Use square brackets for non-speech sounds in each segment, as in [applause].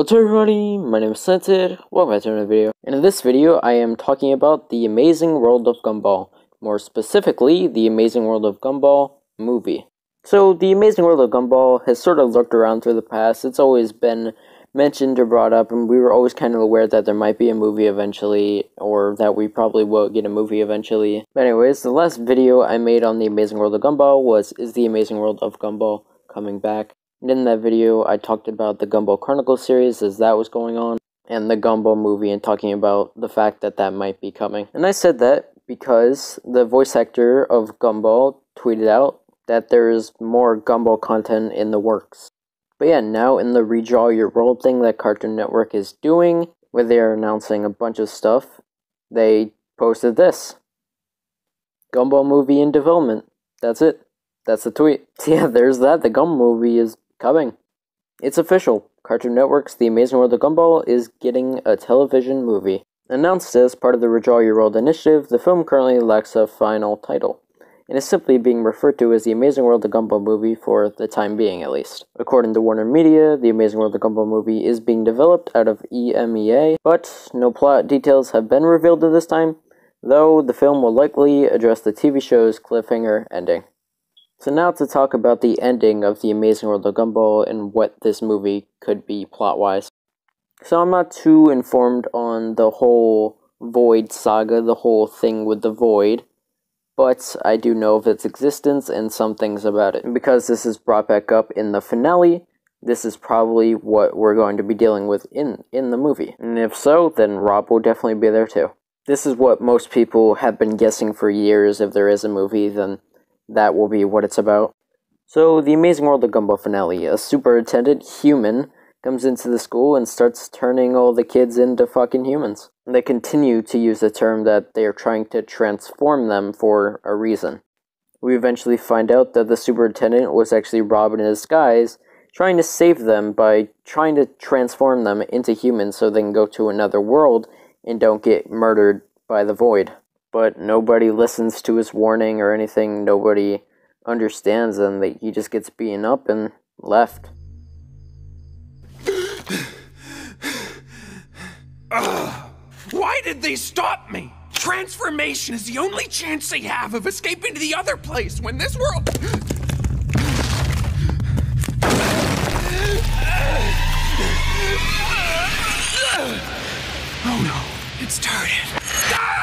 What's up everybody, my name is Slanted, welcome back to another video. And in this video, I am talking about The Amazing World of Gumball. More specifically, The Amazing World of Gumball movie. So, The Amazing World of Gumball has sort of lurked around through the past. It's always been mentioned or brought up, and we were always kind of aware that there might be a movie eventually, or that we probably will get a movie eventually. But anyways, the last video I made on The Amazing World of Gumball was Is The Amazing World of Gumball Coming Back? In that video, I talked about the Gumball Chronicles series as that was going on, and the Gumball movie, and talking about the fact that that might be coming. And I said that because the voice actor of Gumball tweeted out that there is more Gumball content in the works. But yeah, now in the Redraw Your World thing that Cartoon Network is doing, where they're announcing a bunch of stuff, they posted this Gumball movie in development. That's it. That's the tweet. [laughs] Yeah, there's that. The Gumball movie is Coming. It's official. Cartoon Network's The Amazing World of Gumball is getting a television movie. Announced as part of the Redraw Your World initiative, the film currently lacks a final title, and is simply being referred to as The Amazing World of Gumball movie for the time being, at least. According to Warner Media, The Amazing World of Gumball movie is being developed out of EMEA, but no plot details have been revealed at this time, though the film will likely address the TV show's cliffhanger ending. So now to talk about the ending of The Amazing World of Gumball and what this movie could be plot-wise. So I'm not too informed on the whole Void saga, the whole thing with the Void, but I do know of its existence and some things about it. And because this is brought back up in the finale, this is probably what we're going to be dealing with in, in the movie. And if so, then Rob will definitely be there too. This is what most people have been guessing for years if there is a movie, then that will be what it's about. So, The Amazing World of Gumball finale. A superintendent human comes into the school and starts turning all the kids into fucking humans. And They continue to use the term that they are trying to transform them for a reason. We eventually find out that the superintendent was actually Robin in disguise, trying to save them by trying to transform them into humans so they can go to another world and don't get murdered by the void but nobody listens to his warning or anything. Nobody understands him. that he just gets beaten up and left. Ugh. Why did they stop me? Transformation is the only chance they have of escaping to the other place when this world. Oh no, it started.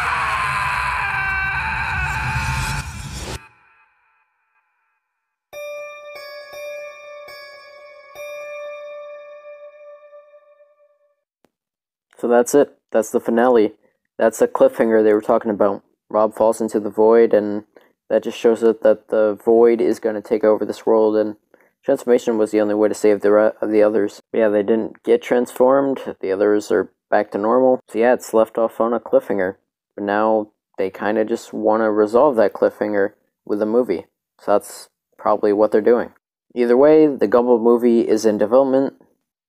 So that's it. That's the finale. That's the cliffhanger they were talking about. Rob falls into the void, and that just shows it that the void is going to take over this world, and transformation was the only way to save the re- the others. But yeah, they didn't get transformed. The others are back to normal. So yeah, it's left off on a cliffhanger. But now they kind of just want to resolve that cliffhanger with a movie. So that's probably what they're doing. Either way, the Gumball movie is in development.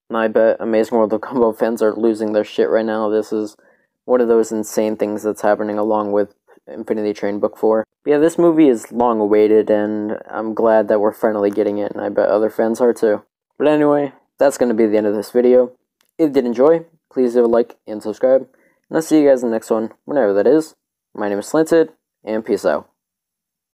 And I bet Amazing World of Gumball fans are losing their shit right now. This is one of those insane things that's happening along with Infinity Train Book 4. But yeah, this movie is long awaited, and I'm glad that we're finally getting it, and I bet other fans are too. But anyway, that's going to be the end of this video. If you did enjoy, please leave a like and subscribe. And I'll see you guys in the next one, whenever that is. My name is Slanted, and peace out.